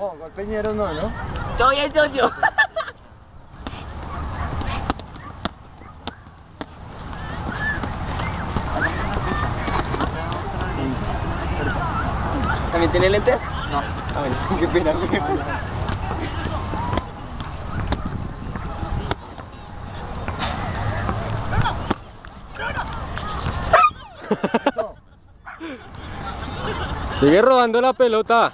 No, golpeñero no, ¿no? Todo bien, socio. ¿También tiene lentes? No. Ah, A ver, qué pena. Sigue rodando la pelota.